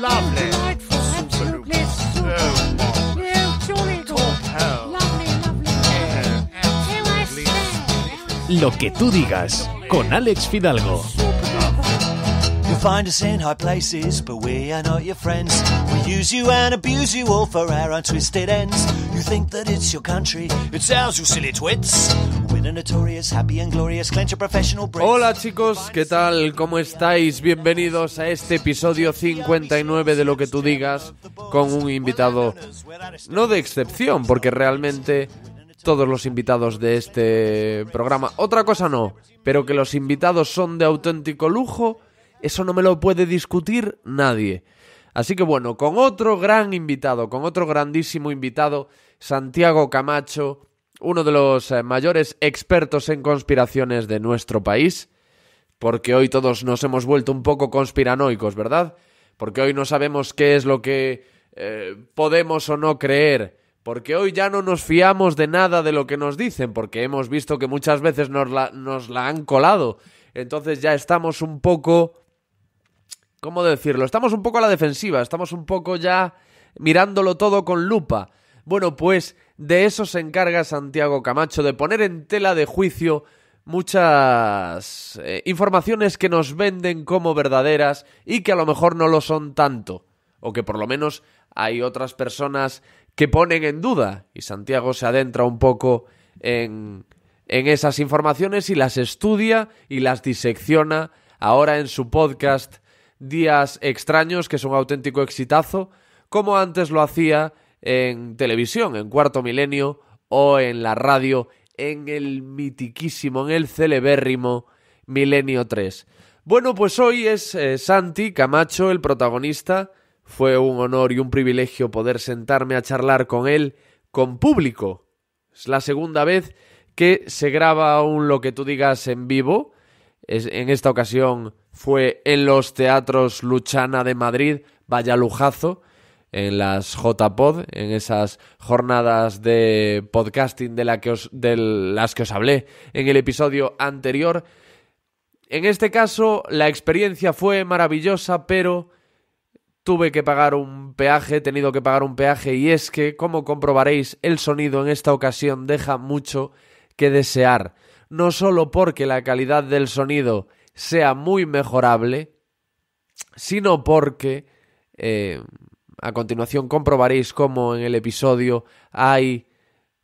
Lovely. Delightful, absolutely super. Oh, Yeah, jolly good. hell. Lovely, lovely. Yeah, absolutely. Lo que tú digas con Alex Fidalgo. You'll find us in high places, but we are not your friends. We use you and abuse you all for our own twisted ends. You think that it's your country, it's ours, you silly twits. Hola chicos, ¿qué tal? ¿Cómo estáis? Bienvenidos a este episodio 59 de Lo que tú digas con un invitado no de excepción, porque realmente todos los invitados de este programa, otra cosa no, pero que los invitados son de auténtico lujo, eso no me lo puede discutir nadie. Así que bueno, con otro gran invitado, con otro grandísimo invitado, Santiago Camacho, uno de los eh, mayores expertos en conspiraciones de nuestro país, porque hoy todos nos hemos vuelto un poco conspiranoicos, ¿verdad? Porque hoy no sabemos qué es lo que eh, podemos o no creer, porque hoy ya no nos fiamos de nada de lo que nos dicen, porque hemos visto que muchas veces nos la, nos la han colado, entonces ya estamos un poco... ¿Cómo decirlo? Estamos un poco a la defensiva, estamos un poco ya mirándolo todo con lupa. Bueno, pues de eso se encarga Santiago Camacho, de poner en tela de juicio muchas eh, informaciones que nos venden como verdaderas y que a lo mejor no lo son tanto, o que por lo menos hay otras personas que ponen en duda, y Santiago se adentra un poco en, en esas informaciones y las estudia y las disecciona ahora en su podcast Días Extraños, que es un auténtico exitazo, como antes lo hacía en televisión, en Cuarto Milenio o en la radio, en el mitiquísimo, en el celebérrimo Milenio 3. Bueno, pues hoy es eh, Santi Camacho el protagonista. Fue un honor y un privilegio poder sentarme a charlar con él con público. Es la segunda vez que se graba un lo que tú digas en vivo. Es- en esta ocasión fue en los teatros Luchana de Madrid, vaya lujazo, en las JPod, en esas jornadas de podcasting de, que os, de las que os hablé en el episodio anterior. En este caso, la experiencia fue maravillosa, pero tuve que pagar un peaje, he tenido que pagar un peaje, y es que, como comprobaréis, el sonido en esta ocasión deja mucho que desear. No solo porque la calidad del sonido sea muy mejorable, sino porque eh, a continuación comprobaréis cómo en el episodio hay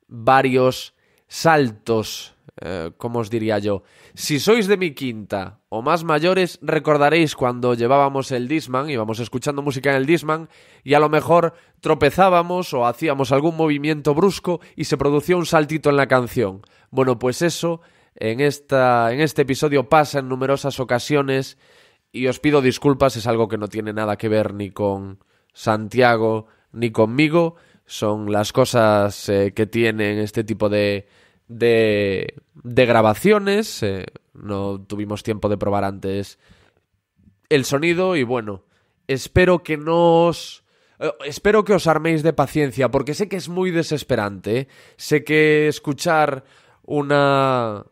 varios saltos, eh, ¿cómo os diría yo? Si sois de mi quinta o más mayores, recordaréis cuando llevábamos el Disman, íbamos escuchando música en el Disman, y a lo mejor tropezábamos o hacíamos algún movimiento brusco y se producía un saltito en la canción. Bueno, pues eso en, esta, en este episodio pasa en numerosas ocasiones y os pido disculpas, es algo que no tiene nada que ver ni con Santiago ni conmigo, son las cosas eh, que tienen este tipo de, de, de grabaciones, eh, no tuvimos tiempo de probar antes el sonido y bueno, espero que no os... eh, Espero que os arméis de paciencia, porque sé que es muy desesperante. Sé que escuchar una,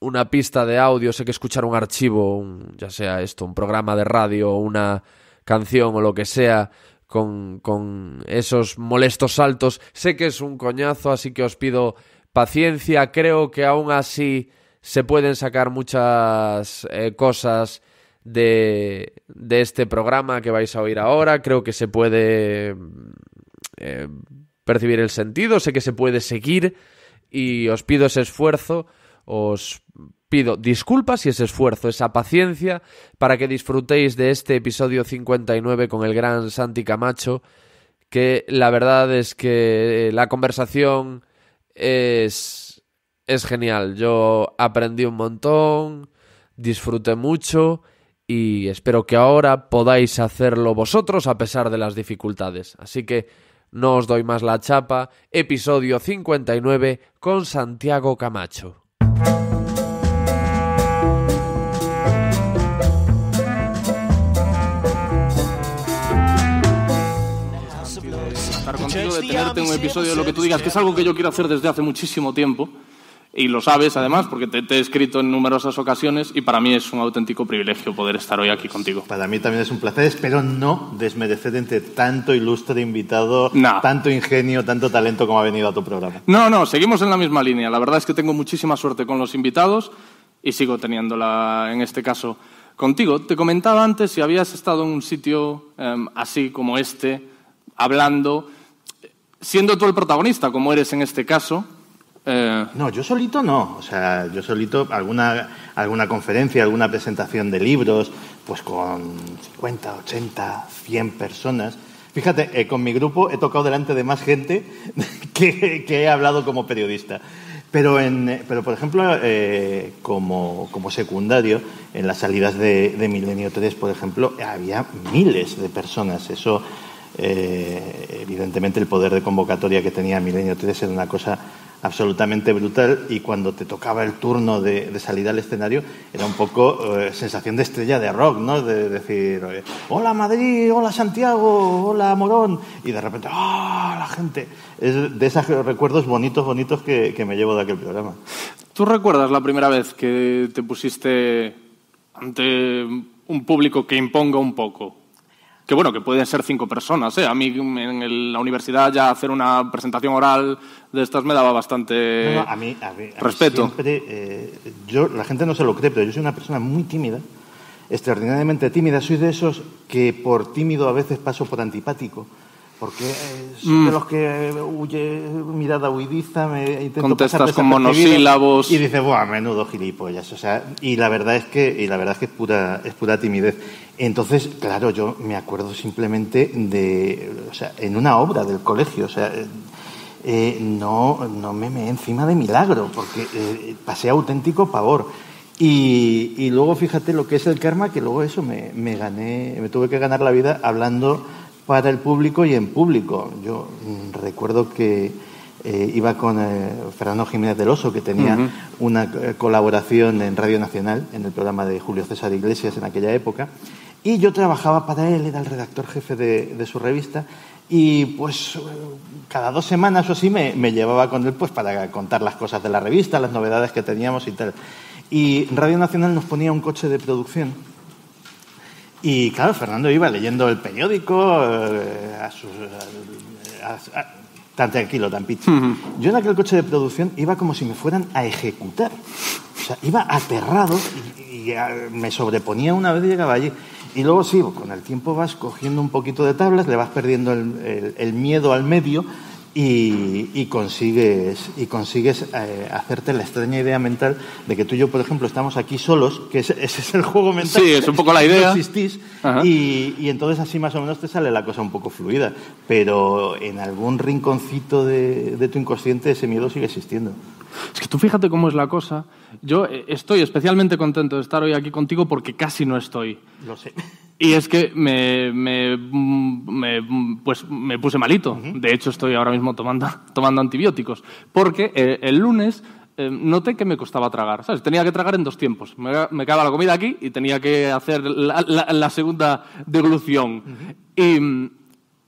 una pista de audio, sé que escuchar un archivo, un- ya sea esto, un programa de radio, una canción o lo que sea, con, con esos molestos saltos, sé que es un coñazo, así que os pido paciencia. Creo que aún así se pueden sacar muchas eh, cosas de, de este programa que vais a oír ahora. Creo que se puede eh, percibir el sentido, sé que se puede seguir y os pido ese esfuerzo, os pido disculpas y ese esfuerzo, esa paciencia para que disfrutéis de este episodio 59 con el gran Santi Camacho, que la verdad es que la conversación es, es genial. Yo aprendí un montón, disfruté mucho y espero que ahora podáis hacerlo vosotros a pesar de las dificultades. Así que no os doy más la chapa, episodio 59 con Santiago Camacho. Tenerte en un episodio de lo que tú digas, que es algo que yo quiero hacer desde hace muchísimo tiempo. Y lo sabes, además, porque te, te he escrito en numerosas ocasiones y para mí es un auténtico privilegio poder estar hoy aquí contigo. Para mí también es un placer, espero no desmerecer entre tanto ilustre invitado, No. tanto ingenio, tanto talento como ha venido a tu programa. No, no, seguimos en la misma línea. La verdad es que tengo muchísima suerte con los invitados y sigo teniéndola en este caso contigo. Te comentaba antes si habías estado en un sitio em, así como este, hablando, siendo tú el protagonista, como eres en este caso. eh, No, yo solito no. O sea, yo solito alguna, alguna conferencia, alguna presentación de libros, pues con 50, 80, 100 personas. Fíjate, eh, con mi grupo he tocado delante de más gente que, he hablado como periodista. Pero, en, eh, pero por ejemplo, como, como secundario, en las salidas de, de Milenio 3, por ejemplo, había miles de personas. Eso, eh, evidentemente, el poder de convocatoria que tenía Milenio 3 era una cosa absolutamente brutal y cuando te tocaba el turno de, de salir al escenario era un poco eh, sensación de estrella de rock, ¿no? De decir, hola Madrid, hola Santiago, hola Morón y de repente, ¡ah, la gente! Es de esos recuerdos bonitos, bonitos que me llevo de aquel programa. ¿Tú recuerdas la primera vez que te pusiste ante un público que imponga un poco? Que bueno, que pueden ser cinco personas. ¿eh? A mí en el- la universidad ya hacer una presentación oral de estas me daba bastante No, no, a mí, a mí- a mí respeto. siempre, eh, yo, la gente no se lo cree, pero yo soy una persona muy tímida, extraordinariamente tímida. Soy de esos que por tímido a veces paso por antipático. Porque eh, soy Mm. de los que huye, mirada huidiza, me intento Contestas pasar con monosílabos. Y dices, buah, menudo gilipollas. O sea, y la verdad es que, y la verdad es que es pura, es pura timidez. Entonces, claro, yo me acuerdo simplemente de, o sea, en una obra del colegio, o sea, eh, no, no me me encima de milagro, porque eh, pasé auténtico pavor. Y, y luego fíjate lo que es el karma, que luego eso me, me gané, me tuve que ganar la vida hablando para el público y en público. Yo mm, recuerdo que eh, iba con eh, Fernando Jiménez del Oso, que tenía una eh, colaboración en Radio Nacional, en el programa de Julio César Iglesias en aquella época, y yo trabajaba para él, era el redactor jefe de, de su revista, y pues cada dos semanas o así me, me llevaba con él pues para contar las cosas de la revista, las novedades que teníamos y tal. Y Radio Nacional nos ponía un coche de producción y claro, Fernando iba leyendo el periódico eh, a sus, a- a- tan tranquilo, tan pichi. Yo en aquel coche de producción iba como si me fueran a ejecutar. O sea, iba aterrado y, y, ah, me sobreponía una vez y llegaba allí. Y luego sí, con el tiempo vas cogiendo un poquito de tablas, le vas perdiendo el, el- el miedo al medio y, y consigues, y consigues eh, hacerte la extraña idea mental de que tú y yo, por ejemplo, estamos aquí solos, que ese, ese es el juego mental. Sí, es un poco la idea. No existís, y, y entonces así más o menos te sale la cosa un poco fluida. Pero en algún rinconcito de, de tu inconsciente ese miedo sigue existiendo. Es que tú fíjate cómo es la cosa. Yo eh, estoy especialmente contento de estar hoy aquí contigo porque casi no estoy. Lo sé. Y es que me, me, me, pues me puse malito. De hecho, estoy ahora mismo tomando, tomando antibióticos. Porque eh, el lunes eh, noté que me costaba tragar. ¿sabes? Tenía que tragar en dos tiempos. Me, me quedaba la comida aquí y tenía que hacer la, la- la segunda deglución. Y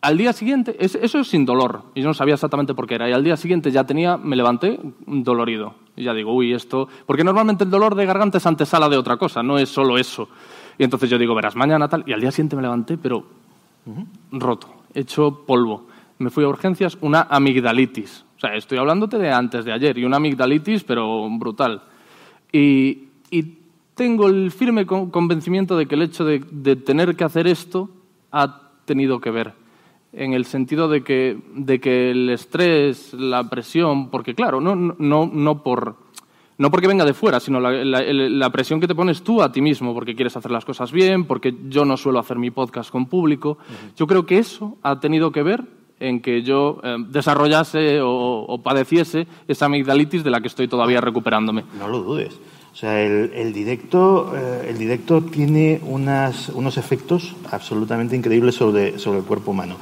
al día siguiente, es- eso es sin dolor. Y yo no sabía exactamente por qué era. Y al día siguiente ya tenía, me levanté dolorido. Y ya digo, uy, esto. Porque normalmente el dolor de garganta es antesala de otra cosa, no es solo eso. Y entonces yo digo, verás, mañana tal. Y al día siguiente me levanté, pero roto, hecho polvo. Me fui a urgencias, una amigdalitis. O sea, estoy hablándote de antes de ayer. Y una amigdalitis, pero brutal. Y, y tengo el firme con- convencimiento de que el hecho de, de tener que hacer esto ha tenido que ver. En el sentido de que, de que el estrés, la presión, porque claro, no, no, no, por, no porque venga de fuera, sino la, la- la presión que te pones tú a ti mismo, porque quieres hacer las cosas bien, porque yo no suelo hacer mi podcast con público. Yo creo que eso ha tenido que ver en que yo eh, desarrollase o, o padeciese esa amigdalitis de la que estoy todavía recuperándome. No lo dudes. O sea, el, el directo, eh, el directo tiene unas, unos efectos absolutamente increíbles sobre, sobre el cuerpo humano.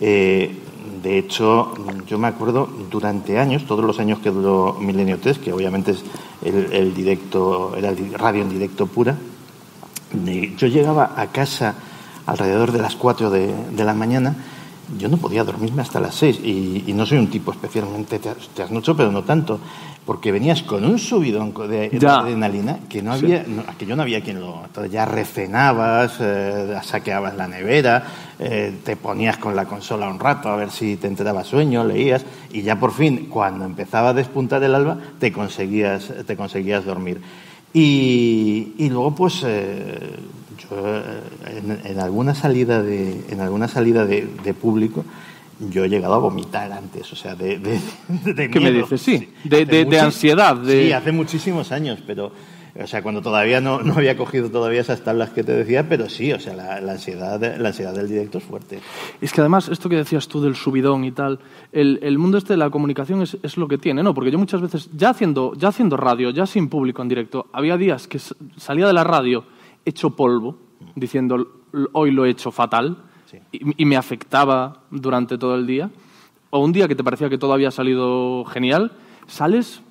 Eh, de hecho, yo me acuerdo durante años, todos los años que duró Milenio 3, que obviamente es el, directo, era el di- radio en directo pura, yo llegaba a casa alrededor de las 4 de, la mañana yo no podía dormirme hasta las 6 y, no soy un tipo especialmente tras- trasnocho, pero no tanto, porque venías con un subidón de, adrenalina que no había, no, que yo no había quien lo... Entonces ya recenabas, eh, saqueabas la nevera, eh, te ponías con la consola un rato a ver si te entraba sueño, leías y ya por fin, cuando empezaba a despuntar el alba, te conseguías, te conseguías dormir. Y, y luego, pues, eh, yo en, en alguna salida de, en alguna salida de, de público, yo he llegado a vomitar antes, o sea, de, de, de ¿Qué me dices? Sí, Sí, de, ansiedad. Sí, hace muchísimos años, pero, o sea, cuando todavía no, no había cogido todavía esas tablas que te decía, pero sí, o sea, la, la ansiedad, la ansiedad del directo es fuerte. Es que además, esto que decías tú del subidón y tal, el, el mundo este de la comunicación es, es lo que tiene, ¿no? Porque yo muchas veces, ya haciendo, ya haciendo radio, ya sin público en directo, había días que salía de la radio hecho polvo, diciendo "L- hoy lo he hecho fatal, Y, y me afectaba durante todo el día. O un día que te parecía que todo había salido genial, sales,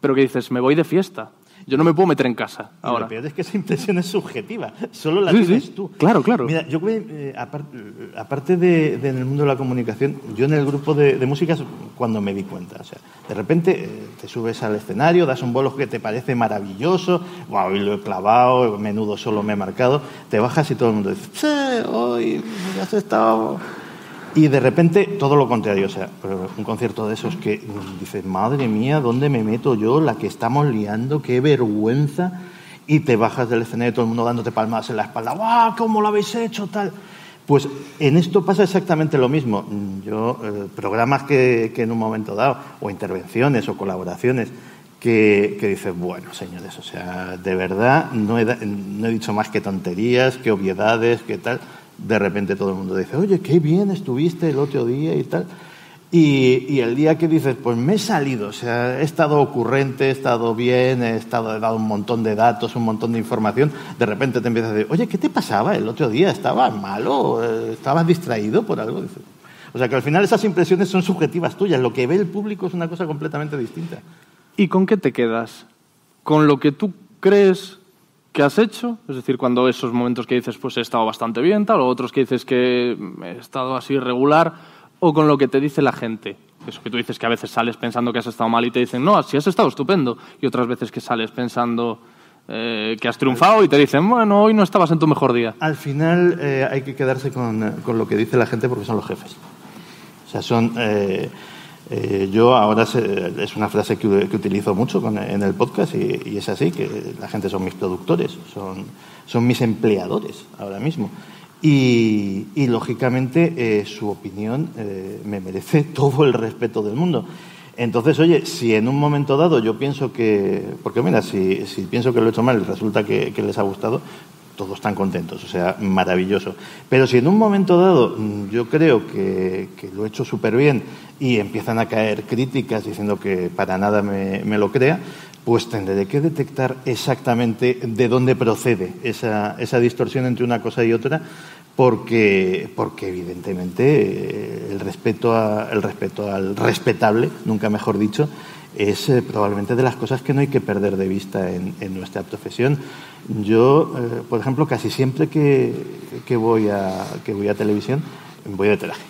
pero que dices, me voy de fiesta. Yo no me puedo meter en casa Y ahora. lo peor es que esa impresión es subjetiva, solo la Sí, tienes sí. tú. Claro, claro. Mira, yo eh, aparte, aparte de, de en el mundo de la comunicación, yo en el grupo de, de música cuando me di cuenta. O sea, de repente eh, te subes al escenario, das un bolo que te parece maravilloso, wow, hoy lo he clavado, menudo solo me he marcado, te bajas y todo el mundo dice, hoy ya has estado... Y de repente todo lo contrario, o sea, un concierto de esos que dices, madre mía, ¿dónde me meto yo? La que estamos liando, qué vergüenza. Y te bajas del escenario, todo el mundo dándote palmadas en la espalda, ¡guau! ¿Cómo lo habéis hecho? Tal. Pues en esto pasa exactamente lo mismo. Yo, eh, programas que, que en un momento dado, o intervenciones o colaboraciones, que, que dices, bueno, señores, o sea, de verdad no he, no he dicho más que tonterías, que obviedades, que tal. De repente todo el mundo dice, oye, qué bien estuviste el otro día y tal. Y, y el día que dices, pues me he salido, o sea, he estado ocurrente, he estado bien, he estado, he dado un montón de datos, un montón de información, de repente te empiezas a decir, oye, ¿qué te pasaba el otro día? ¿Estabas malo? ¿Estabas distraído por algo? O sea, que al final esas impresiones son subjetivas tuyas, lo que ve el público es una cosa completamente distinta. ¿Y con qué te quedas? ¿Con lo que tú crees que has hecho? Es decir, cuando esos momentos que dices, pues he estado bastante bien, tal, o otros que dices que he estado así regular, o con lo que te dice la gente. Eso que tú dices que a veces sales pensando que has estado mal y te dicen, no, así has estado estupendo. Y otras veces que sales pensando eh, que has triunfado y te dicen, bueno, hoy no estabas en tu mejor día. Al final eh, hay que quedarse con, eh, con lo que dice la gente porque son los jefes. O sea, son... eh, yo ahora se- es una frase que, utilizo mucho con- en el podcast y, es así, que la gente son mis productores, son, son mis empleadores ahora mismo. Y, lógicamente eh, su opinión eh, me merece todo el respeto del mundo. Entonces, oye, si en un momento dado yo pienso que, porque mira, si, si pienso que lo he hecho mal y resulta que les ha gustado, todos están contentos, o sea, maravilloso. Pero si en un momento dado mm, yo creo que, lo he hecho súper bien y empiezan a caer críticas diciendo que para nada me, me lo crea, pues tendré que detectar exactamente de dónde procede esa, esa distorsión entre una cosa y otra, porque, porque evidentemente eh, el respeto, a- el respeto al respetable, nunca mejor dicho, es eh, probablemente de las cosas que no hay que perder de vista en, en nuestra profesión. Yo, eh, por ejemplo, casi siempre que, que voy a, que voy a televisión, voy de traje.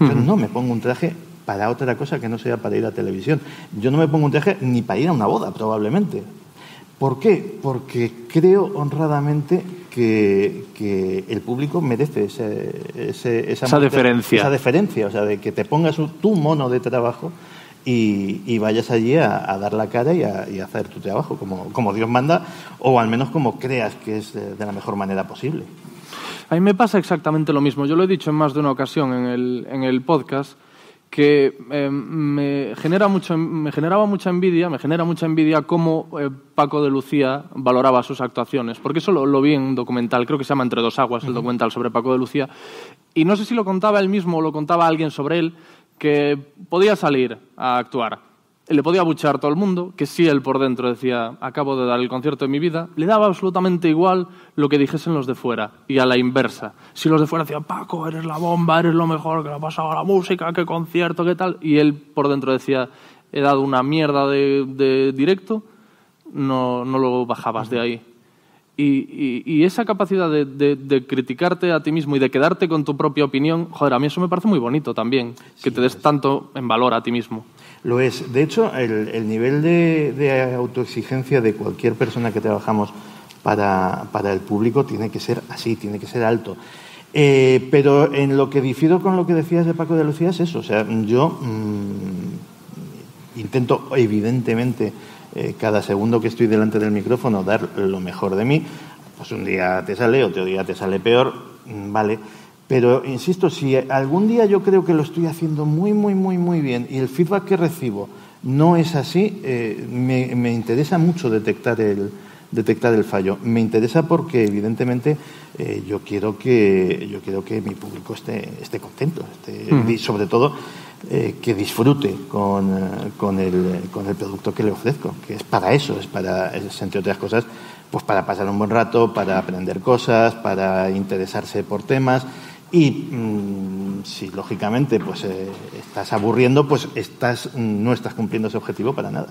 Yo no me pongo un traje para otra cosa que no sea para ir a televisión. Yo no me pongo un traje ni para ir a una boda, probablemente. ¿Por qué? Porque creo honradamente que, que el público merece ese, ese- esa, Esa deferencia. Esa deferencia, o sea, de que te pongas tu mono de trabajo y, y vayas allí a, a dar la cara y a, y a hacer tu trabajo como, como Dios manda, o al menos como creas que es de, de la mejor manera posible. A mí me pasa exactamente lo mismo. Yo lo he dicho en más de una ocasión en el, en el podcast que eh, me, genera mucho, me generaba mucha envidia, me genera mucha envidia cómo eh, Paco de Lucía valoraba sus actuaciones. Porque eso lo, lo vi en un documental, creo que se llama Entre dos aguas, el documental sobre Paco de Lucía. Y no sé si lo contaba él mismo o lo contaba alguien sobre él, que podía salir a actuar. Le podía buchar todo el mundo, que sí él por dentro decía, acabo de dar el concierto de mi vida, le daba absolutamente igual lo que dijesen los de fuera, y a la inversa. Si los de fuera decían, Paco, eres la bomba, eres lo mejor que le ha pasado a la música, qué concierto, qué tal, y él por dentro decía, he dado una mierda de, de directo, no, no lo bajabas de ahí. Y, y- y esa capacidad de, de- de criticarte a ti mismo y de quedarte con tu propia opinión, joder, a mí eso me parece muy bonito también, que te des tanto en valor a ti mismo. Lo es. De hecho, el, el nivel de, de autoexigencia de cualquier persona que trabajamos para, para el público tiene que ser así, tiene que ser alto. Eh, pero en lo que difiero con lo que decías de Paco de Lucía es eso. O sea, yo mm, intento, evidentemente, eh, cada segundo que estoy delante del micrófono, dar lo mejor de mí. Pues un día te sale, otro día te sale peor, mm, vale. Pero, insisto, si algún día yo creo que lo estoy haciendo muy, muy, muy, muy bien y el feedback que recibo no es así, eh, me, me interesa mucho detectar el, detectar el fallo. Me interesa porque, evidentemente, eh, yo, quiero que, yo quiero que mi público esté, esté contento, esté- y sobre todo eh, que disfrute con, eh, con, el, con el producto que le ofrezco, que es para eso, es para, es, entre otras cosas, pues para pasar un buen rato, para aprender cosas, para interesarse por temas. Y mm, si lógicamente pues eh, estás aburriendo, pues estás, no estás cumpliendo ese objetivo para nada.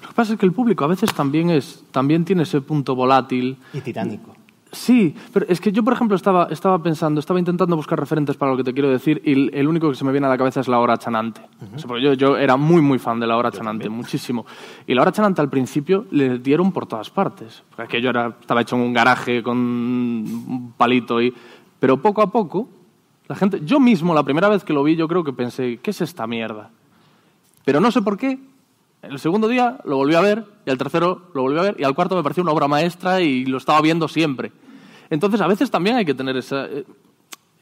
Lo que pasa es que el público a veces también, es, también tiene ese punto volátil. Y tiránico. Sí, pero es que yo, por ejemplo, estaba, estaba pensando, estaba intentando buscar referentes para lo que te quiero decir y el, el único que se me viene a la cabeza es la hora chanante. O sea, porque yo, yo era muy, muy fan de la hora chanante, muchísimo. Y la hora chanante al principio le dieron por todas partes. Porque aquello era, estaba hecho en un garaje con un palito y... Pero poco a poco, la gente... Yo mismo, la primera vez que lo vi, yo creo que pensé, ¿qué es esta mierda? Pero no sé por qué. El segundo día lo volví a ver, y al tercero lo volví a ver, y al cuarto me pareció una obra maestra y lo estaba viendo siempre. Entonces, a veces también hay que tener esa, eh,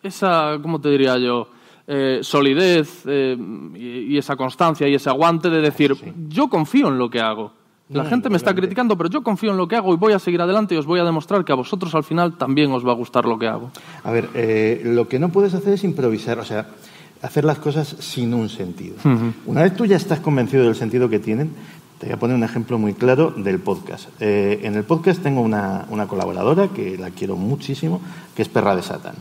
esa ¿cómo te diría yo? Eh, solidez eh, y, y esa constancia y ese aguante de decir, yo confío en lo que hago. La gente me está criticando, pero yo confío en lo que hago y voy a seguir adelante y os voy a demostrar que a vosotros al final también os va a gustar lo que hago. A ver, eh, lo que no puedes hacer es improvisar, o sea, hacer las cosas sin un sentido. Una vez tú ya estás convencido del sentido que tienen, te voy a poner un ejemplo muy claro del podcast. Eh, en el podcast tengo una, una colaboradora que la quiero muchísimo, que es Perra de Satán.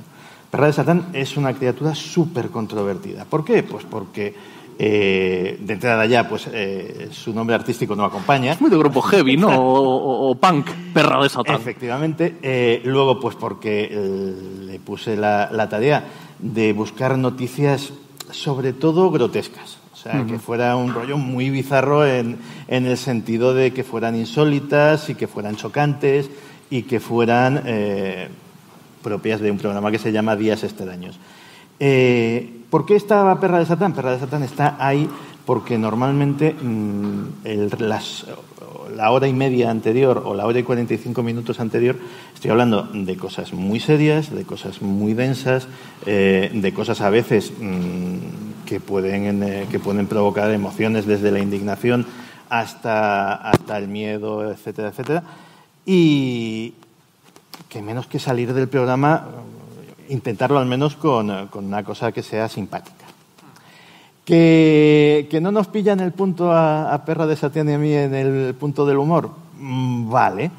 Perra de Satán es una criatura súper controvertida. ¿Por qué? Pues porque eh, de entrada ya, pues eh, su nombre artístico no acompaña. Es muy de grupo heavy, ¿no? O, o- o punk, perra de satán. Efectivamente. Eh, luego, pues porque le puse la, la tarea de buscar noticias sobre todo grotescas. O sea, que fuera un rollo muy bizarro en, en el sentido de que fueran insólitas y que fueran chocantes y que fueran eh, propias de un programa que se llama Días Extraños. Eh, ¿Por qué estaba Perra de Satán? Perra de Satán está ahí porque normalmente mm, el- las- la hora y media anterior o la hora y 45 minutos anterior estoy hablando de cosas muy serias, de cosas muy densas, eh, de cosas a veces mm, que, pueden, eh, que pueden provocar emociones desde la indignación hasta, hasta el miedo, etcétera, etcétera. Y, que menos que salir del programa, intentarlo al menos con, con una cosa que sea simpática. Que, que no nos pilla en el punto a, Perra de Satián y a mí en el punto del humor. Mm, Vale.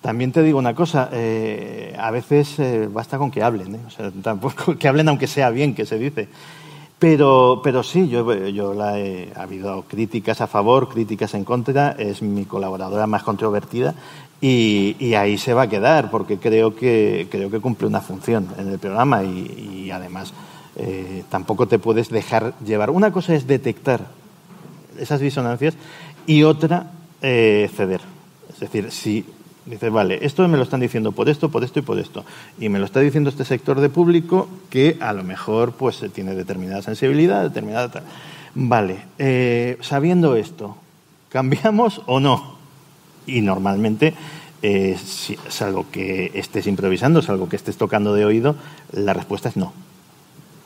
También te digo una cosa, eh, a veces eh, basta con que hablen, ¿eh? tampoco que hablen aunque sea bien, que se dice. Pero, pero sí, yo, yo he, ha habido críticas a favor, críticas en contra, es mi colaboradora más controvertida y, y ahí se va a quedar porque creo que, creo que cumple una función en el programa y, y además eh, tampoco te puedes dejar llevar. Una cosa es detectar esas disonancias y otra eh, ceder. Es decir, si dices, vale, esto me lo están diciendo por esto, por esto y por esto, y me lo está diciendo este sector de público que a lo mejor pues tiene determinada sensibilidad, determinada... tal. Vale, eh, sabiendo esto, ¿cambiamos o no? Y normalmente, eh, salvo que estés improvisando, salvo que estés tocando de oído, la respuesta es no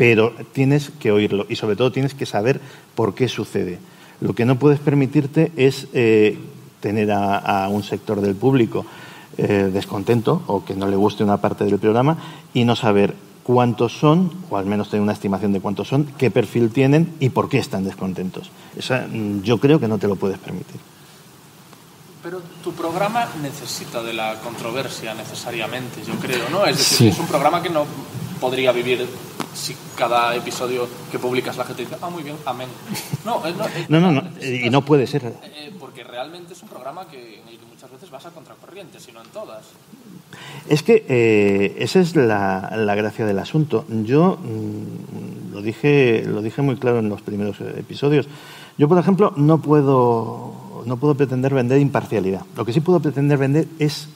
pero tienes que oírlo y sobre todo tienes que saber por qué sucede. Lo que no puedes permitirte es eh, tener a, a un sector del público eh, descontento o que no le guste una parte del programa y no saber cuántos son, o al menos tener una estimación de cuántos son, qué perfil tienen y por qué están descontentos. Esa, mm, yo creo que no te lo puedes permitir. Pero tu programa necesita de la controversia necesariamente, yo creo, ¿no? Es decir, Sí. es un programa que no podría vivir si cada episodio que publicas la gente dice, ah, muy bien, amén. No, eh, no, eh, No, no, no, necesitas- y no puede ser. eh, porque realmente es un programa que, en el que muchas veces vas a contracorriente, si no en todas. Es que eh, esa es la, la gracia del asunto. Yo mm, lo dije, lo dije muy claro en los primeros eh, episodios. Yo, por ejemplo, no puedo, no puedo pretender vender imparcialidad. Lo que sí puedo pretender vender es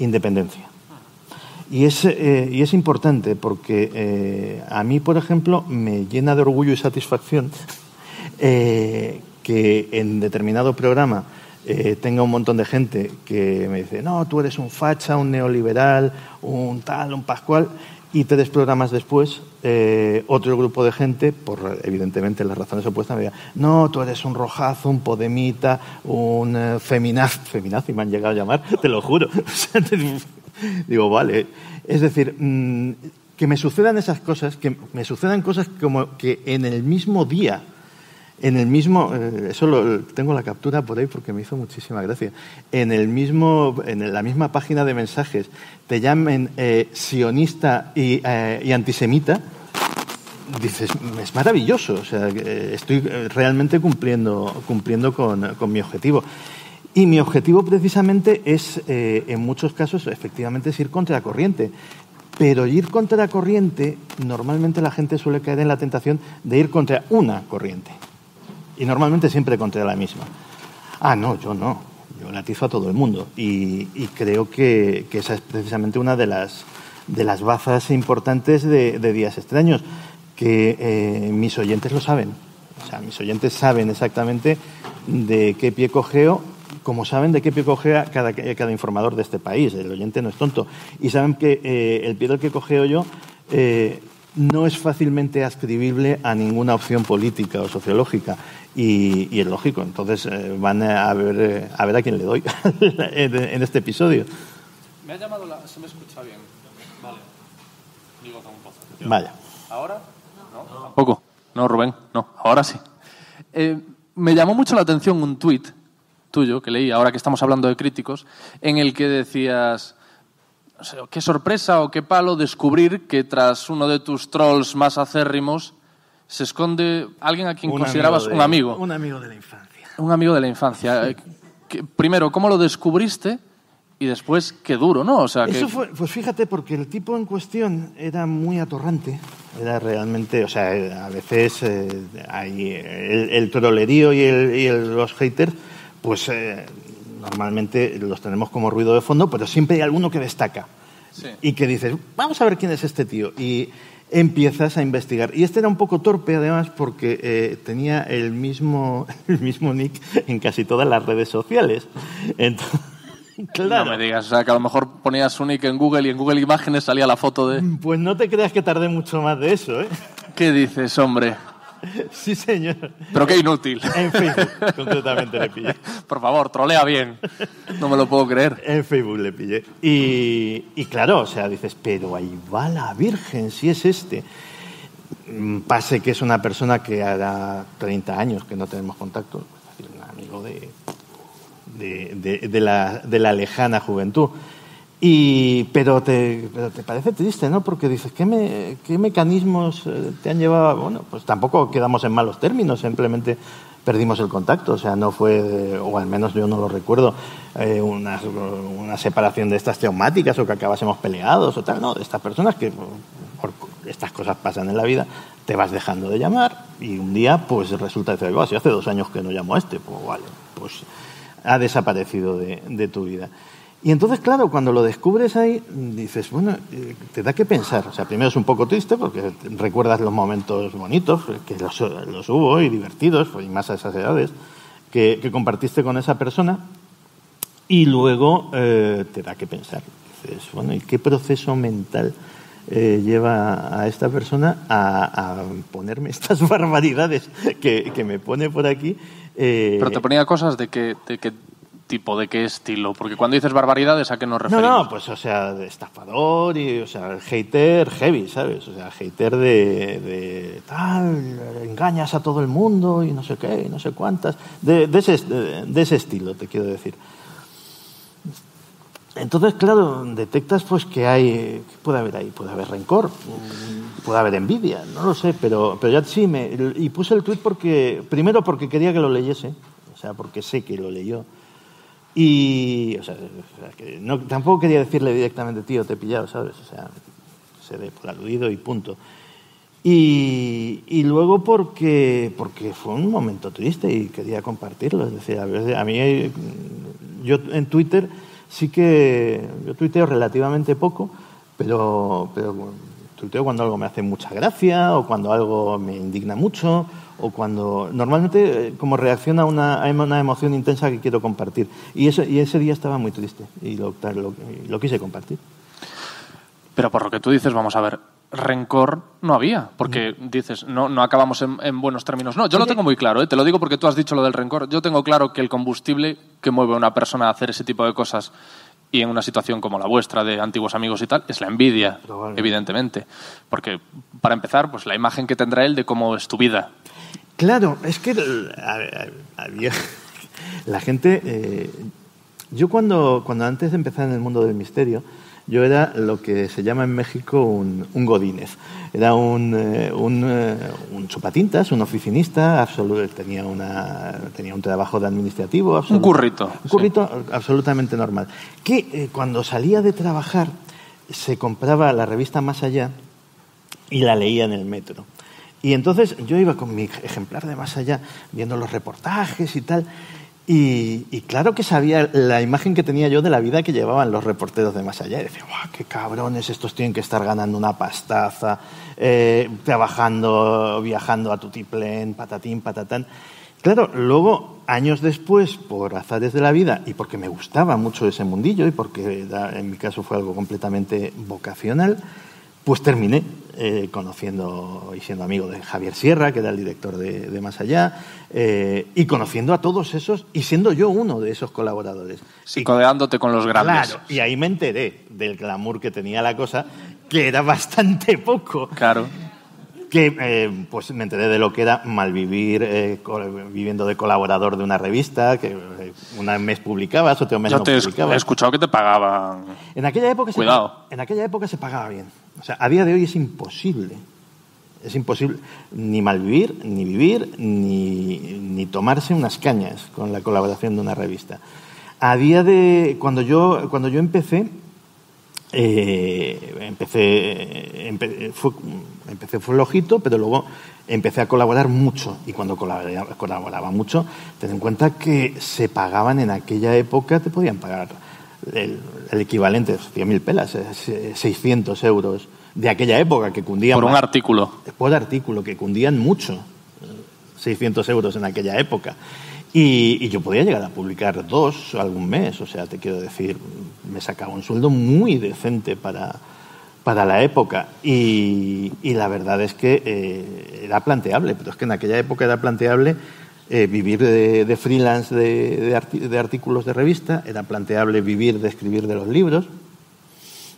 independencia. Y es, eh, y es importante porque eh, a mí, por ejemplo, me llena de orgullo y satisfacción eh, que en determinado programa eh, tenga un montón de gente que me dice, no, tú eres un facha, un neoliberal, un tal, un pascual, y tres programas después, otro grupo de gente, por evidentemente las razones opuestas, me diga, no, tú eres un rojazo, un podemita, un eh, feminaz, feminazi me han llegado a llamar, te lo juro. Digo, vale. Es decir, mm, que me sucedan esas cosas, que me sucedan cosas como que en el mismo día, en el mismo, eh, eso lo, tengo la captura por ahí porque me hizo muchísima gracia, en el mismo, en la misma página de mensajes te llamen eh, sionista y, eh, y antisemita, dices, es maravilloso, o sea, estoy realmente cumpliendo, cumpliendo con, con mi objetivo. Y mi objetivo precisamente es, eh, en muchos casos, efectivamente, es ir contra la corriente. Pero ir contra la corriente, normalmente la gente suele caer en la tentación de ir contra una corriente. Y normalmente siempre contra la misma. Ah, no, yo no. Yo latizo a todo el mundo. Y, creo que, que esa es precisamente una de las, de las bazas importantes de, de Días Extraños, que eh, mis oyentes lo saben. O sea, mis oyentes saben exactamente de qué pie cogeo, como saben de qué pie cogea cada, cada informador de este país. El oyente no es tonto. Y saben que eh, el pie del que cogeo yo eh, no es fácilmente ascribible a ninguna opción política o sociológica. Y, y es lógico. Entonces eh, van a ver, eh, a ver a quién le doy en, en este episodio. Me ha llamado la... Se me escucha bien. Vale. Digo con voz. Vaya. ¿Ahora? No, tampoco. No, Rubén, no. Ahora sí. Eh, me llamó mucho la atención un tuit tuyo que leí, ahora que estamos hablando de críticos, en el que decías, no sé, qué sorpresa o qué palo descubrir que tras uno de tus trolls más acérrimos se esconde alguien a quien considerabas de- un amigo. Un amigo de la infancia. Un amigo de la infancia. Eh, que- primero, ¿cómo lo descubriste? Y después, qué duro, ¿no? O sea, que... Eso fue, pues fíjate, porque el tipo en cuestión era muy atorrante. Era realmente, o sea, a veces eh, hay el, el trolerío y, el- y el- los haters, pues eh, normalmente los tenemos como ruido de fondo, pero siempre hay alguno que destaca. Sí. Y que dices, vamos a ver quién es este tío. Y empiezas a investigar. Y este era un poco torpe, además, porque eh, tenía el mismo, el mismo nick en casi todas las redes sociales. Entonces, claro. No me digas, o sea, que a lo mejor ponías un nick en Google y en Google Imágenes salía la foto de... Pues no te creas que tardé mucho más de eso, ¿eh? ¿Qué dices, hombre? Sí, señor. Pero qué inútil. En Facebook, concretamente, le pillé. Por favor, trolea bien. No me lo puedo creer. En Facebook le pillé. Y, y claro, o sea, dices, pero ahí va la Virgen, si es este. Mm, Pase que es una persona que hará 30 años que no tenemos contacto, es decir, un amigo de, de, de- de la, de la lejana juventud. Y, pero, te, pero te parece triste, ¿no? Porque dices, ¿qué, me- qué mecanismos eh, te han llevado? Bueno, pues tampoco quedamos en malos términos, simplemente perdimos el contacto. O sea, no fue, o al menos yo no lo recuerdo, eh, una, una separación de estas traumáticas o que acabásemos peleados o tal. No, de estas personas que por estas cosas pasan en la vida, te vas dejando de llamar y un día pues resulta que si hace dos años que no llamo a este, pues vale, pues ha desaparecido de, de tu vida. Y entonces, claro, cuando lo descubres ahí, dices, bueno, eh, te da que pensar. O sea, primero es un poco triste porque recuerdas los momentos bonitos, que los, hubo y divertidos, y más a esas edades, que, que compartiste con esa persona. Y luego eh, te da que pensar. Dices, bueno, ¿y qué proceso mental eh, lleva a esta persona a, ponerme estas barbaridades que, que me pone por aquí? Eh, Pero te ponía cosas de qué, de qué tipo, de qué estilo. Porque cuando dices barbaridades, ¿a qué nos No, referimos? no, pues o sea, de estafador y, o sea, hater heavy, ¿sabes? O sea, hater de, de tal, engañas a todo el mundo y no sé qué, y no sé cuántas. De, de ese, de, ese estilo, te quiero decir. Entonces, claro, detectas pues que hay, ¿qué puede haber ahí? Puede haber rencor, puede haber envidia, no lo sé, pero, pero ya sí, me, y puse el tuit porque, primero porque quería que lo leyese, o sea, porque sé que lo leyó, y, o sea, que tampoco quería decirle directamente, tío, te he pillado, ¿sabes? O sea, se dé por aludido y punto. Y, y luego porque, porque fue un momento triste y quería compartirlo. Es decir, a, veces, a mí, yo en Twitter sí que, yo tuiteo relativamente poco, pero, pero cuando algo me hace mucha gracia o cuando algo me indigna mucho o cuando normalmente eh, como reacción a una, a una emoción intensa que quiero compartir. Y, eso, y ese día estaba muy triste y lo, lo, lo quise compartir. Pero por lo que tú dices, vamos a ver, rencor no había, porque dices, no, no acabamos en, en buenos términos. No, yo lo tengo muy claro, ¿eh? te lo digo porque tú has dicho lo del rencor. Yo tengo claro que el combustible que mueve a una persona a hacer ese tipo de cosas y en una situación como la vuestra de antiguos amigos y tal, es la envidia, evidentemente. Porque, para empezar, pues la imagen que tendrá él de cómo es tu vida. Claro, es que a- la gente. eh, yo cuando, cuando antes de empezar en el mundo del misterio, yo era lo que se llama en México un, un godínez. Era un, eh, un, eh, un chupatintas, un oficinista, absolu- tenía, una, tenía un trabajo de administrativo. absolu- currito, Un sí. currito absolutamente normal. Que eh, cuando salía de trabajar se compraba la revista Más Allá y la leía en el metro. Y entonces yo iba con mi ejemplar de más allá, viendo los reportajes y tal. Y, claro que sabía la imagen que tenía yo de la vida que llevaban los reporteros de más allá. Y decía, ¡guau, qué cabrones! Estos tienen que estar ganando una pastaza, eh, trabajando, viajando a tutiplén, patatín, patatán. Claro, luego, años después, por azares de la vida y porque me gustaba mucho ese mundillo y porque en mi caso fue algo completamente vocacional, pues terminé eh, conociendo y siendo amigo de Javier Sierra, que era el director de, de Más Allá, eh, y conociendo a todos esos y siendo yo uno de esos colaboradores. Sí, codeándote con los grandes. Claro, y ahí me enteré del glamour que tenía la cosa, que era bastante poco Claro. que eh, pues me enteré de lo que era malvivir eh, viviendo de colaborador de una revista que eh, una mes publicabas otro mes Yo no te publicabas he escuchado que te pagaban. en aquella época Cuidado. en aquella época se pagaba bien o sea a día de hoy es imposible es imposible ni malvivir ni vivir ni, ni tomarse unas cañas con la colaboración de una revista a día de cuando yo cuando yo empecé eh, empecé, empe- fue, empecé flojito, pero luego empecé a colaborar mucho. Y cuando colaboraba, colaboraba mucho, ten en cuenta que se pagaban en aquella época, te podían pagar el, el equivalente, 100.000 pelas, eh, 600 euros de aquella época que cundían. Por un más- artículo. por artículo, que cundían mucho, 600 euros en aquella época. Y, y yo podía llegar a publicar dos algún mes, o sea, te quiero decir, me sacaba un sueldo muy decente para, para la época. Y, y la verdad es que eh, era planteable, pero es que en aquella época era planteable eh, vivir de, freelance de, de artículos de revista, era planteable vivir de escribir de los libros.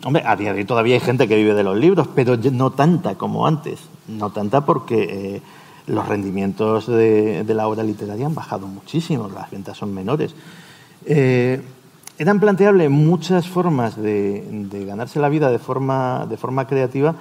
Hombre, a día de hoy todavía hay gente que vive de los libros, pero no tanta como antes. No tanta porque eh, los rendimientos de, la obra literaria han bajado muchísimo, las ventas son menores. Eh, eran planteables muchas formas de ganarse la vida de forma, de forma creativa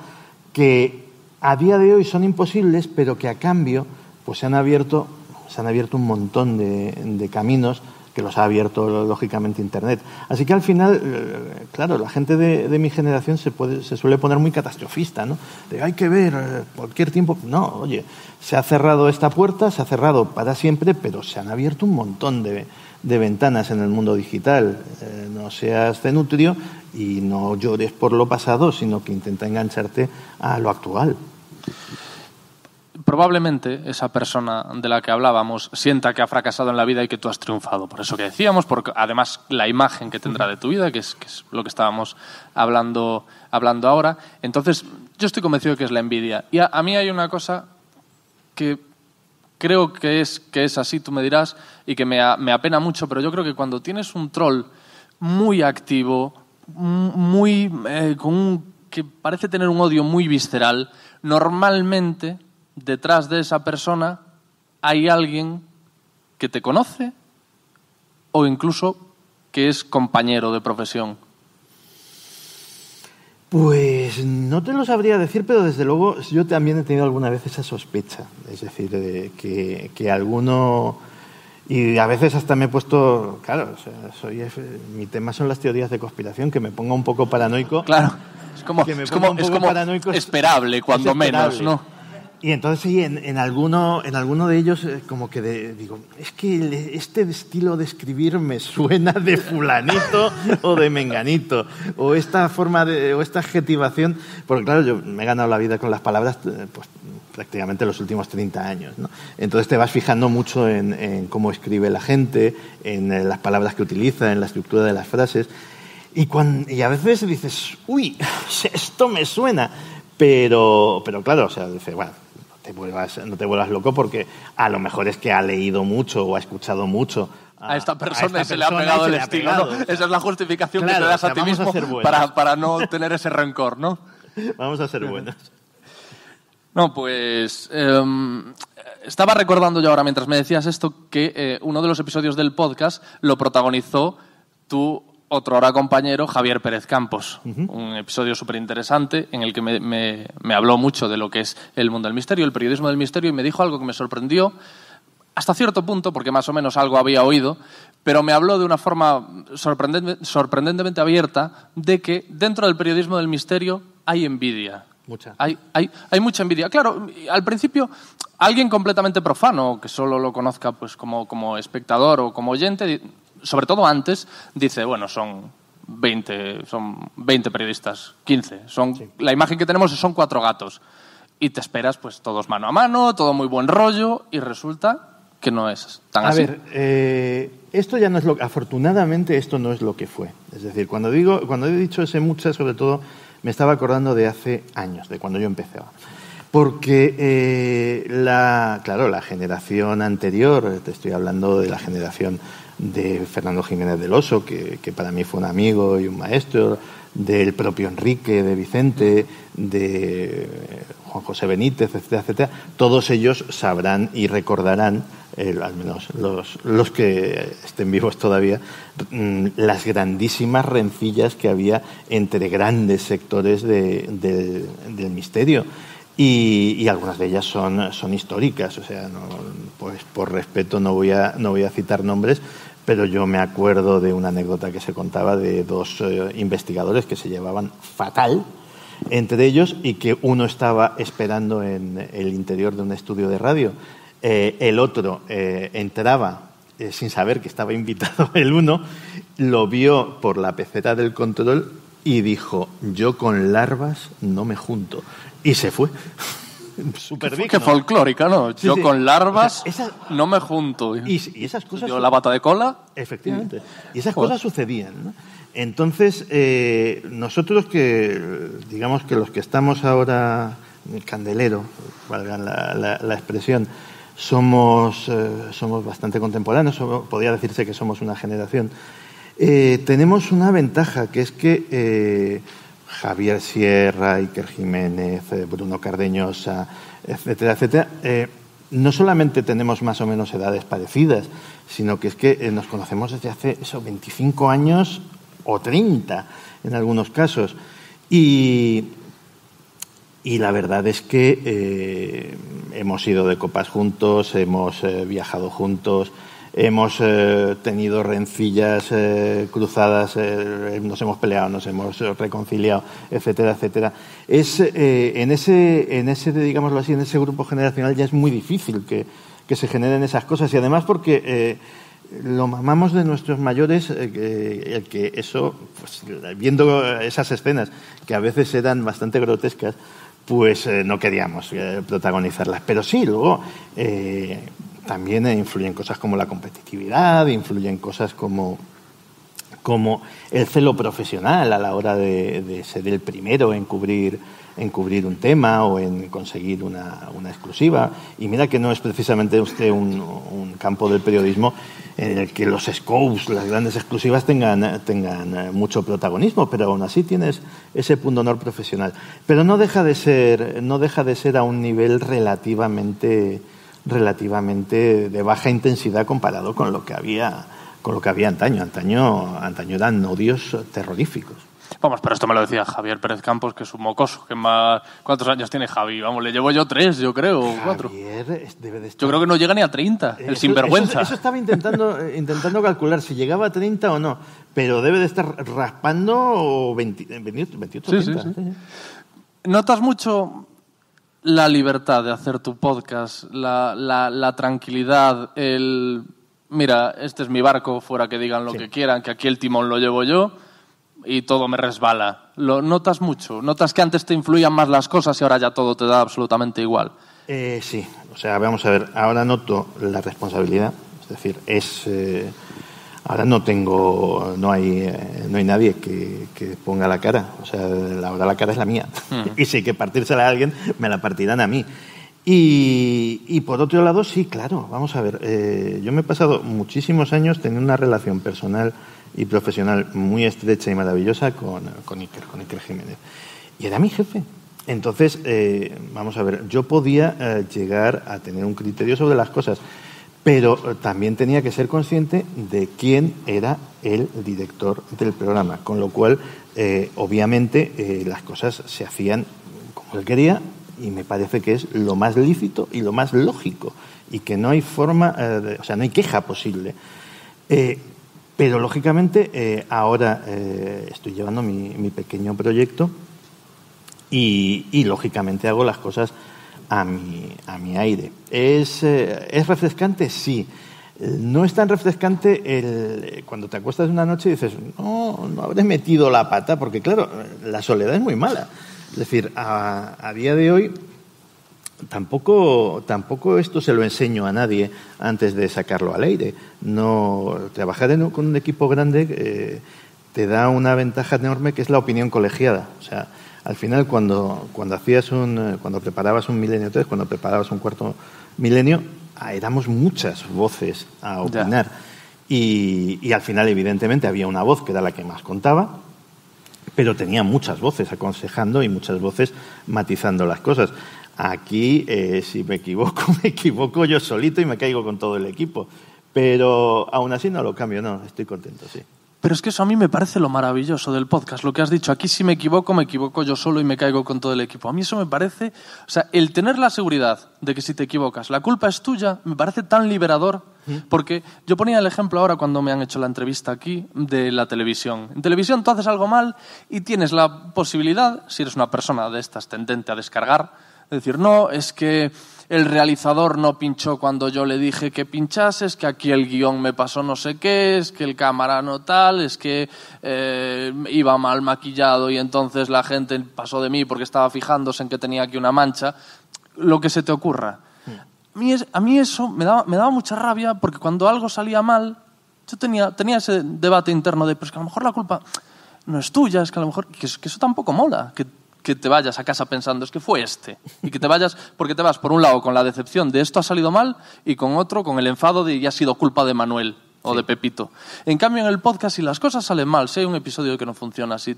que a día de hoy son imposibles, pero que a cambio pues se han abierto, se han abierto un montón de, de caminos que los ha abierto lógicamente Internet. Así que al final, eh, claro, la gente de, mi generación se, puede, se suele poner muy catastrofista, ¿no? De hay que ver eh, cualquier tiempo. No, oye, se ha cerrado esta puerta, se ha cerrado para siempre, pero se han abierto un montón de, de ventanas en el mundo digital. Eh, no seas cenutrio y no llores por lo pasado, sino que intenta engancharte a lo actual. Probablemente esa persona de la que hablábamos sienta que ha fracasado en la vida y que tú has triunfado. Por eso que decíamos, porque además la imagen que tendrá de tu vida, que es, que es lo que estábamos hablando, hablando ahora. Entonces, yo estoy convencido de que es la envidia. Y a, mí hay una cosa que creo que es, que es así, tú me dirás, y que me, me apena mucho, pero yo creo que cuando tienes un troll muy activo, muy eh, con un- que parece tener un odio muy visceral, normalmente detrás de esa persona hay alguien que te conoce o incluso que es compañero de profesión? Pues no te lo sabría decir, pero desde luego yo también he tenido alguna vez esa sospecha. Es decir, de que, que alguno. Y a veces hasta me he puesto. Claro, o sea, soy, mi tema son las teorías de conspiración, que me ponga un poco paranoico. Claro, es como, Que me es como, un es como paranoico esperable, cuando es esperable. menos, ¿no? Y entonces sí, en, en alguno, en alguno de ellos eh, como que de- digo, es que este estilo de escribir me suena de fulanito o de menganito, o esta forma de, o esta adjetivación, porque claro, yo me he ganado la vida con las palabras eh, pues, prácticamente los últimos 30 años, ¿no? Entonces te vas fijando mucho en, cómo escribe la gente, en eh, las palabras que utiliza, en la estructura de las frases, y, cuan- y a veces dices, uy, esto me suena. Pero, pero claro, o sea, dices, bueno, no te, vuelvas, no te vuelvas loco porque a lo mejor es que ha leído mucho o ha escuchado mucho. A esta persona a y se le ha persona y pegado se el le ha estilo, pegado, ¿no? o sea, Esa es la justificación que te das o sea, a ti a mismo para, para no tener ese rencor, ¿no? Vamos a ser buenos. No, pues em, estaba recordando yo ahora mientras me decías esto que eh, uno de los episodios del podcast lo protagonizó tu otro ahora compañero Javier Pérez Campos. Un episodio súper interesante en el que me, me- me habló mucho de lo que es el mundo del misterio, el periodismo del misterio, y me dijo algo que me sorprendió hasta cierto punto, porque más o menos algo había oído, pero me habló de una forma sorprendente- sorprendentemente abierta de que dentro del periodismo del misterio hay envidia. Mucha. Hay, hay, hay mucha envidia. Claro, al principio, alguien completamente profano, que solo lo conozca pues, como, como espectador o como oyente, sobre todo antes, dice, bueno, son 20, son 20 periodistas, 15. Son, La imagen que tenemos son cuatro gatos. Y te esperas, pues, todos mano a mano, todo muy buen rollo, y resulta que no es tan A así. ver, eh, esto ya no es lo afortunadamente esto no es lo que fue. Es decir, cuando digo, cuando he dicho ese mucha, sobre todo, me estaba acordando de hace años, de cuando yo empezaba. Porque eh, la, claro, la generación anterior, te estoy hablando de la generación de Fernando Jiménez del Oso, que, que para mí fue un amigo y un maestro, del propio Enrique, de Vicente, de Juan José Benítez, etcétera, etcétera, todos ellos sabrán y recordarán, eh, al menos los, los que estén vivos todavía, mm, las grandísimas rencillas que había entre grandes sectores de- del- misterio. Y, y algunas de ellas son, son históricas, o sea, no, pues por respeto no voy, a, no voy a citar nombres, pero yo me acuerdo de una anécdota que se contaba de dos eh, investigadores que se llevaban fatal entre ellos y que uno estaba esperando en el interior de un estudio de radio, eh, el otro eh, entraba eh, sin saber que estaba invitado el uno, lo vio por la pecera del control y dijo, yo con larvas no me junto. Y se fue. Súper Qué folclórica, ¿no? Sí, Yo sí. con larvas O sea, esa- no me junto. Y, y esas cosas... Yo la bata de cola. Efectivamente. Y esas Joder. cosas sucedían. ¿no? Entonces, eh, nosotros que, digamos que los que estamos ahora en el candelero, valga la, la- la expresión, somos, eh, somos bastante contemporáneos, somos- podría decirse que somos una generación, eh, tenemos una ventaja, que es que Javier Sierra, Iker Jiménez, eh, Bruno Cardeñosa, etcétera, etcétera, eh, no solamente tenemos más o menos edades parecidas, sino que es que eh, nos conocemos desde hace eso, 25 años o 30 en algunos casos. Y, y la verdad es que hemos ido de copas juntos, hemos viajado juntos, hemos eh, tenido rencillas eh, cruzadas, eh, nos hemos peleado, nos hemos reconciliado, etcétera, etcétera. Es, en, ese, en ese, digámoslo así, en ese grupo generacional ya es muy difícil que, que se generen esas cosas y además porque lo mamamos de nuestros mayores, que, eso, pues, viendo esas escenas que a veces eran bastante grotescas, pues no queríamos protagonizarlas. Pero sí, luego también eh, influyen cosas como la competitividad, influyen cosas como, como el celo profesional a la hora de, ser el primero en cubrir, en cubrir un tema o en conseguir una, una exclusiva. Y mira que no es precisamente usted un, un campo del periodismo en el que los scopes, las grandes exclusivas, tengan, tengan eh, mucho protagonismo, pero aún así tienes ese punto honor profesional. Pero no deja de ser, no deja de ser a un nivel relativamente, relativamente de baja intensidad comparado con lo que había con lo que había antaño. Antaño, antaño eran odios terroríficos. Vamos, pero esto me lo decía Javier Pérez Campos, que es un mocoso. Que más... ¿Cuántos años tiene Javi? Vamos, le llevo yo tres, yo creo, cuatro. Javier debe de estar- Yo creo que no llega ni a 30, el Eso- sinvergüenza. Eso, eso estaba intentando, eh, intentando calcular si llegaba a 30 o no, pero debe de estar raspando o 20, 28, 28 Sí, sí, 30. sí. ¿Notas mucho la libertad de hacer tu podcast, la, la- la tranquilidad, el... Mira, este es mi barco, fuera que digan lo Sí. que quieran, que aquí el timón lo llevo yo y todo me resbala. ¿Lo notas mucho? ¿Notas que antes te influían más las cosas y ahora ya todo te da absolutamente igual? Eh, sí, o sea, vamos a ver, ahora noto la responsabilidad, es decir, es eh, ahora no tengo, no hay, eh, no hay nadie que, que ponga la cara, o sea, la- ahora la cara es la mía y si hay que partírsela a alguien, me la partirán a mí. Y, y por otro lado, sí, claro, vamos a ver, eh, yo me he pasado muchísimos años teniendo una relación personal y profesional muy estrecha y maravillosa con, con Iker, con Iker Jiménez. Y era mi jefe. Entonces, eh, vamos a ver, yo podía eh, llegar a tener un criterio sobre las cosas, pero eh, también tenía que ser consciente de quién era el director del programa, con lo cual, eh, obviamente, eh, las cosas se hacían como él quería y me parece que es lo más lícito y lo más lógico y que no hay forma, o sea, no hay queja posible. Pero lógicamente ahora estoy llevando mi, pequeño proyecto y, lógicamente hago las cosas a mi, a mi aire. ¿Es, eh, ¿Es refrescante? Sí. No es tan refrescante el, cuando te acuestas una noche y dices, no, no habré metido la pata, porque claro, la soledad es muy mala. Es decir, a, a día de hoy tampoco, tampoco esto se lo enseño a nadie antes de sacarlo al aire. No, trabajar en con un equipo grande eh, te da una ventaja enorme que es la opinión colegiada. O sea, al final cuando, cuando hacías un, eh, cuando preparabas un milenio 3, cuando preparabas un cuarto milenio, éramos muchas voces a opinar. Y, y al final, evidentemente, había una voz que era la que más contaba, pero tenía muchas voces aconsejando y muchas voces matizando las cosas. Aquí, eh, si me equivoco, me equivoco yo solito y me caigo con todo el equipo. Pero aún así no lo cambio, no, estoy contento, sí. Pero es que eso a mí me parece lo maravilloso del podcast, lo que has dicho. Aquí si me equivoco, me equivoco yo solo y me caigo con todo el equipo. A mí eso me parece, o sea, el tener la seguridad de que si te equivocas, la culpa es tuya, me parece tan liberador. Porque yo ponía el ejemplo ahora cuando me han hecho la entrevista aquí de la televisión. En televisión tú haces algo mal y tienes la posibilidad, si eres una persona de estas tendente a descargar, de decir, no, es que el realizador no pinchó cuando yo le dije que pinchase, es que aquí el guion me pasó no sé qué, es que el cámara no tal, es que eh, iba mal maquillado y entonces la gente pasó de mí porque estaba fijándose en que tenía aquí una mancha, lo que se te ocurra. A mí, es- a eso me daba, me daba mucha rabia porque cuando algo salía mal, yo tenía, tenía ese debate interno de, pues que a lo mejor la culpa no es tuya, es que a lo mejor, que, que eso tampoco mola, que, que te vayas a casa pensando, es que fue este, y que te vayas, porque te vas por un lado con la decepción de esto ha salido mal y con otro con el enfado de ya ha sido culpa de Manuel o de Pepito. En cambio, en el podcast, si las cosas salen mal, si hay un episodio que no funciona así,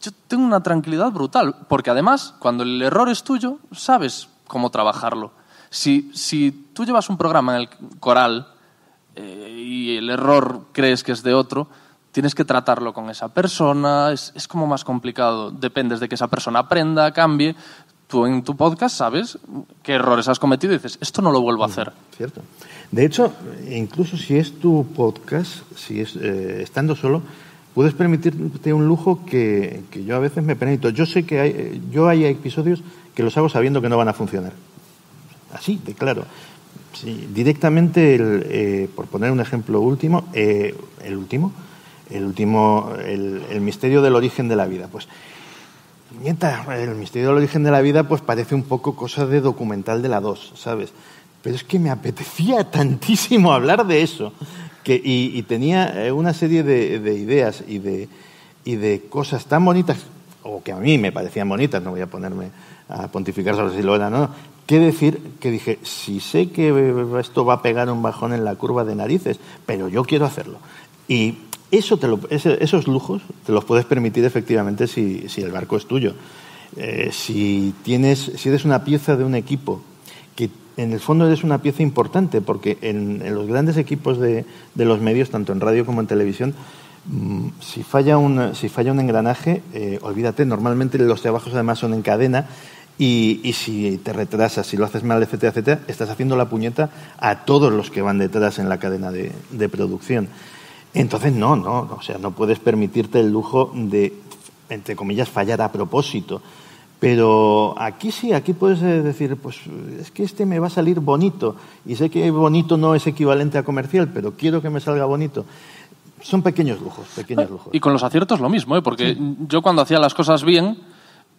yo tengo una tranquilidad brutal, porque además, cuando el error es tuyo, sabes cómo trabajarlo. Si, si tú llevas un programa en el coral eh, y el error crees que es de otro, tienes que tratarlo con esa persona, es, es como más complicado, dependes de que esa persona aprenda, cambie. Tú en tu podcast sabes qué errores has cometido y dices, esto no lo vuelvo a hacer. Cierto. De hecho, incluso si es tu podcast, si es eh, estando solo, puedes permitirte un lujo que, que yo a veces me permito. Yo sé que hay, yo hay episodios que los hago sabiendo que no van a funcionar. Así, de claro. Sí, directamente, el, eh, por poner un ejemplo último, eh, el último, el último, el, misterio del origen de la vida. Pues Nieta, el misterio del origen de la vida pues parece un poco cosa de documental de la 2, ¿sabes? Pero es que me apetecía tantísimo hablar de eso que, y, tenía eh, una serie de, de ideas y de, y de cosas tan bonitas, o que a mí me parecían bonitas, no voy a ponerme a pontificar sobre si lo eran o no, que decir que dije, si sé que esto va a pegar un bajón en la curva de narices, pero yo quiero hacerlo. Y eso te lo- esos lujos te los puedes permitir efectivamente si, el barco es tuyo. Eh, si, tienes, si eres una pieza de un equipo que en el fondo eres una pieza importante, porque en, los grandes equipos de, los medios, tanto en radio como en televisión, mm, si falla un, si falla un engranaje, eh, olvídate, normalmente los trabajos además son en cadena y, si te retrasas, si lo haces mal, etcétera, etcétera, estás haciendo la puñeta a todos los que van detrás en la cadena de, de producción. Entonces, no, no, o sea, no puedes permitirte el lujo de, entre comillas, fallar a propósito. Pero aquí sí, aquí puedes eh, decir, pues es que este me va a salir bonito. Y sé que bonito no es equivalente a comercial, pero quiero que me salga bonito. Son pequeños lujos, pequeños lujos. Y con los aciertos lo mismo, ¿eh? porque yo cuando hacía las cosas bien,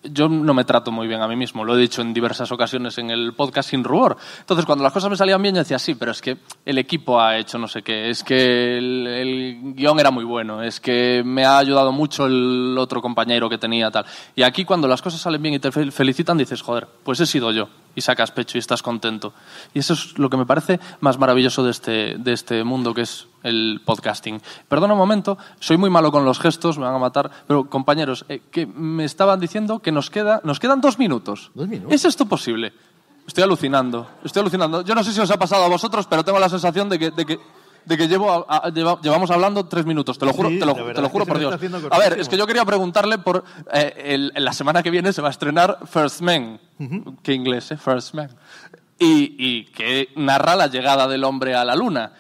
yo no me trato muy bien a mí mismo. Lo he dicho en diversas ocasiones en el podcast sin rubor. Entonces, cuando las cosas me salían bien, yo decía, sí, pero es que el equipo ha hecho no sé qué, es que el, el guion era muy bueno, es que me ha ayudado mucho el otro compañero que tenía, tal. Y aquí, cuando las cosas salen bien y te fel- felicitan, dices, joder, pues he sido yo. Y sacas pecho y estás contento. Y eso es lo que me parece más maravilloso de este, de este mundo que es el podcasting. Perdona un momento, soy muy malo con los gestos, me van a matar, pero compañeros, eh, que me estaban diciendo que nos, queda, nos quedan dos minutos. ¿Dos minutos? ¿Es esto posible? Estoy alucinando, estoy alucinando. Yo no sé si os ha pasado a vosotros, pero tengo la sensación de que, de que, de que llevo a- a- lleva- llevamos hablando tres minutos. Te lo juro, Sí, te lo, te juro por Dios. A ver, es que yo quería preguntarle por... eh, el- la semana que viene se va a estrenar First Man. Qué inglés, ¿eh? First Man. Y, y que narra la llegada del hombre a la luna.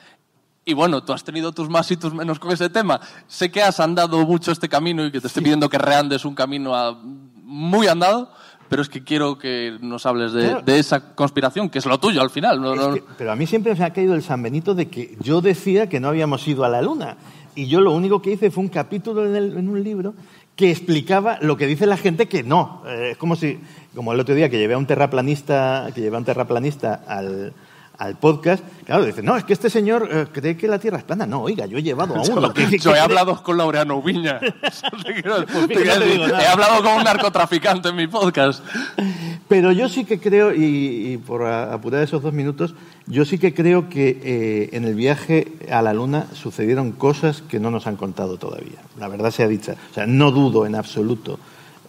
Y bueno, tú has tenido tus más y tus menos con ese tema. Sé que has andado mucho este camino y que te estoy pidiendo que reandes un camino a- muy andado, pero es que quiero que nos hables de, Claro. de esa conspiración, que es lo tuyo al final. No, Es no- que- pero a mí siempre me ha caído el San Benito de que yo decía que no habíamos ido a la Luna. Y yo lo único que hice fue un capítulo en, el- en un libro que explicaba lo que dice la gente que no. Eh, es como si, como el otro día que llevé a un terraplanista, que llevé a un terraplanista al, al podcast, claro, dice, no, es que este señor eh, cree que la Tierra es plana. No, oiga, yo he llevado a uno. que- que Yo he hablado con Laureano Viña. Pues he hablado con un narcotraficante en mi podcast. Pero yo sí que creo, y, y por apurar esos dos minutos, yo sí que creo que eh, en el viaje a la Luna sucedieron cosas que no nos han contado todavía. La verdad sea dicha. O sea, no dudo en absoluto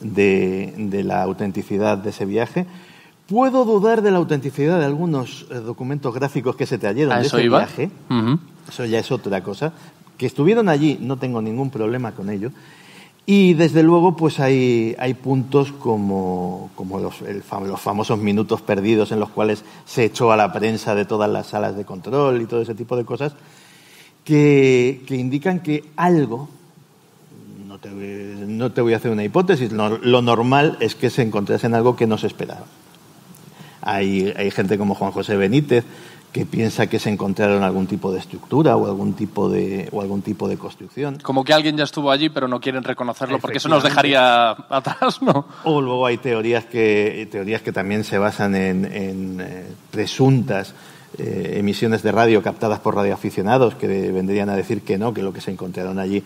de, de la autenticidad de ese viaje. Puedo dudar de la autenticidad de algunos eh, documentos gráficos que se te ¿A trajeron de ese iba? viaje. Eso ya es otra cosa. Que estuvieron allí, no tengo ningún problema con ello. Y desde luego, pues hay, hay puntos como, como los, el los famosos minutos perdidos en los cuales se echó a la prensa de todas las salas de control y todo ese tipo de cosas, que, que indican que algo, no te, voy- no te voy a hacer una hipótesis, no- lo normal es que se encontrasen algo que no se esperaba. Hay, hay gente como Juan José Benítez que piensa que se encontraron algún tipo de estructura o algún tipo de, o algún tipo de construcción. Como que alguien ya estuvo allí, pero no quieren reconocerlo porque eso nos dejaría atrás, ¿no? O luego hay teorías que, teorías que también se basan en, en, eh, presuntas eh, emisiones de radio captadas por radioaficionados que vendrían a decir que no, que lo que se encontraron allí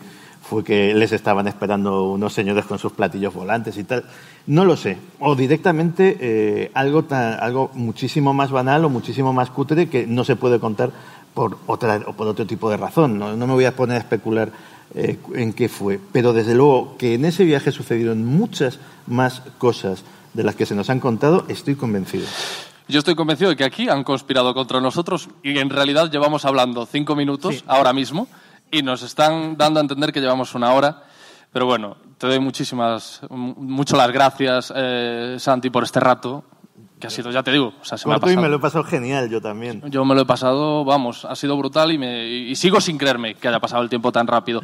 fue que les estaban esperando unos señores con sus platillos volantes y tal. No lo sé. O directamente eh, algo, tan- algo muchísimo más banal o muchísimo más cutre que no se puede contar por, otra, o por otro tipo de razón. No, no me voy a poner a especular eh, en qué fue. Pero desde luego que en ese viaje sucedieron muchas más cosas de las que se nos han contado, estoy convencido. Yo estoy convencido de que aquí han conspirado contra nosotros y en realidad llevamos hablando cinco minutos Sí. ahora mismo y nos están dando a entender que llevamos una hora. Pero bueno, te doy muchísimas, mucho las gracias, eh, Santi, por este rato, que ha sido, ya te digo, o sea, se me ha Corto y me lo he pasado genial, yo también. Yo me lo he pasado, vamos, ha sido brutal y, me, y sigo sin creerme que haya pasado el tiempo tan rápido.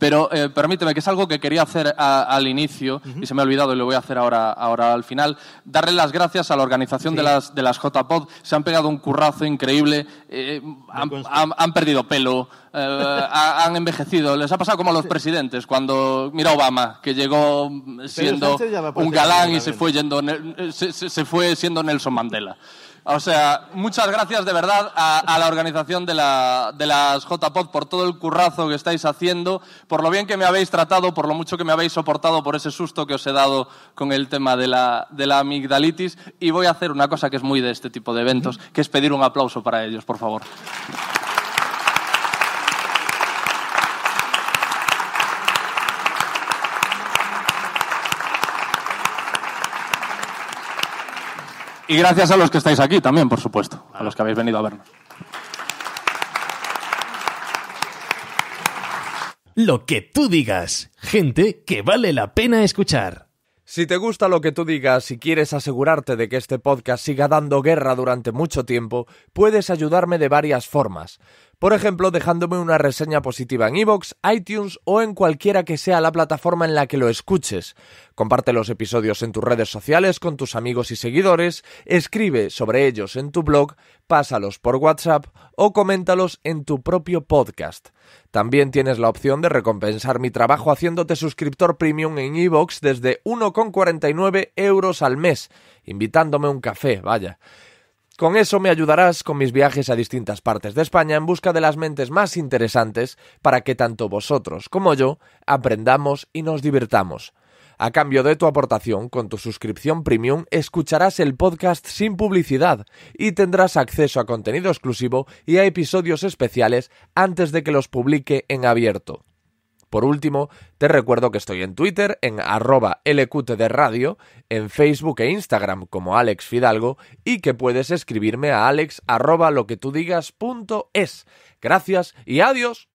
Pero eh, permíteme, que es algo que quería hacer a- al inicio y se me ha olvidado y lo voy a hacer ahora, ahora al final. Darle las gracias a la organización de las, de las JPod. Se han pegado un currazo increíble, eh, han, consta. han- han perdido pelo, eh, ha- han envejecido. Les ha pasado como a los presidentes, cuando, mira Obama, que llegó siendo un galán y se fue yendo se- se fue siendo Nelson Mandela. O sea, muchas gracias de verdad a, la organización de, la, de las JPod por todo el currazo que estáis haciendo, por lo bien que me habéis tratado, por lo mucho que me habéis soportado, por ese susto que os he dado con el tema de la, de la amigdalitis. Y voy a hacer una cosa que es muy de este tipo de eventos, que es pedir un aplauso para ellos, por favor. Y gracias a los que estáis aquí también, por supuesto, a los que habéis venido a vernos. Lo que tú digas. Gente que vale la pena escuchar. Si te gusta lo que tú digas y quieres asegurarte de que este podcast siga dando guerra durante mucho tiempo, puedes ayudarme de varias formas. Por ejemplo, dejándome una reseña positiva en iVoox, iTunes o en cualquiera que sea la plataforma en la que lo escuches. Comparte los episodios en tus redes sociales con tus amigos y seguidores, escribe sobre ellos en tu blog, pásalos por WhatsApp o coméntalos en tu propio podcast. También tienes la opción de recompensar mi trabajo haciéndote suscriptor premium en iVoox desde 1,49 euros al mes, invitándome un café, vaya. Con eso me ayudarás con mis viajes a distintas partes de España en busca de las mentes más interesantes para que tanto vosotros como yo aprendamos y nos divirtamos. A cambio de tu aportación, con tu suscripción premium, escucharás el podcast sin publicidad y tendrás acceso a contenido exclusivo y a episodios especiales antes de que los publique en abierto. Por último, te recuerdo que estoy en Twitter, en arroba LQT Radio, en Facebook e Instagram como Alex Fidalgo y que puedes escribirme a alex arroba lo que tú digas. Gracias y adiós.